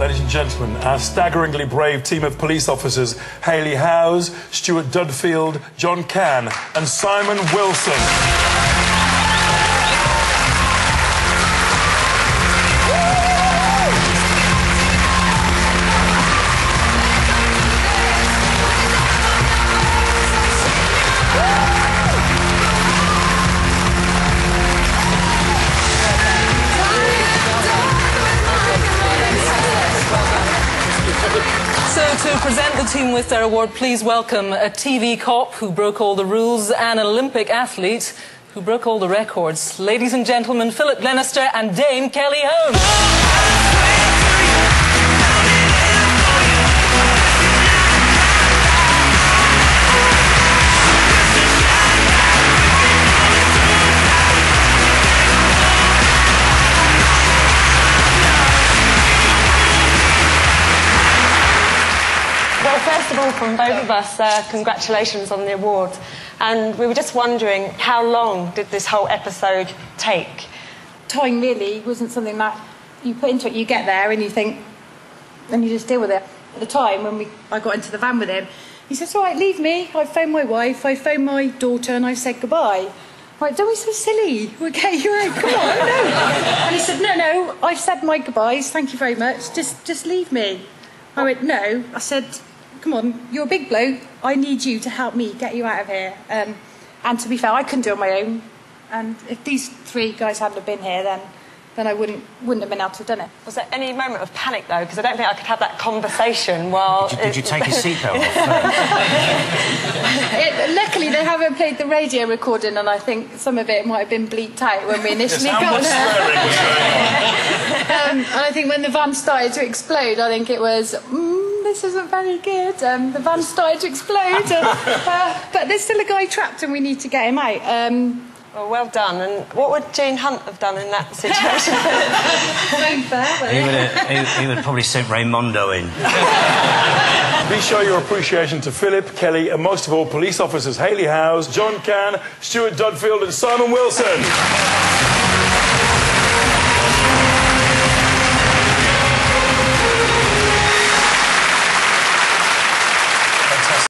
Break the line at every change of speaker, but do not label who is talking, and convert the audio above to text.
Ladies and gentlemen, our staggeringly brave team of police officers Haley Howes, Stuart Dudfield, John Cann, and Simon Wilson.
To present the team with their award, please welcome a TV cop who broke all the rules and an Olympic athlete who broke all the records. Ladies and gentlemen, Philip Glenister and Dame Kelly Holmes.
First of all, from both of us, uh, congratulations on the award. And we were just wondering, how long did this whole episode take?
time really wasn't something that you put into it. You get there and you think, and you just deal with it. At the time when we, I got into the van with him, he says, "All right, leave me. I phoned my wife, I phoned my daughter, and I said goodbye." Right, don't be so silly. We'll get you out. Come on, no. And he said, "No, no. I've said my goodbyes. Thank you very much. Just, just leave me." I went, "No." I said, "Come on, you're a big bloke. I need you to help me get you out of here." Um, and to be fair, I couldn't do it on my own. And if these three guys hadn't have been here, then then I wouldn't wouldn't have been able to have done it.
Was there any moment of panic, though? Because I don't think I could have that conversation while...
Did you, did you take your seatbelt off?
It, luckily, they haven't played the radio recording, and I think some of it might have been bleeped out when we initially
How
got
much
there.
swearing was going on?
Um, and I think when the van started to explode, I think it was. Mm, this isn't very good. Um, the van started to explode, uh, but there's still a guy trapped, and we need to get him out. Um,
Well, well done. And what would Gene Hunt have done in that situation?
very fair,
he, would have, he, he would probably sent Raymondo in.
Please show your appreciation to Philip, Kelly, and most of all, police officers Haley Howes, John Cann, Stuart Dudfield, and Simon Wilson.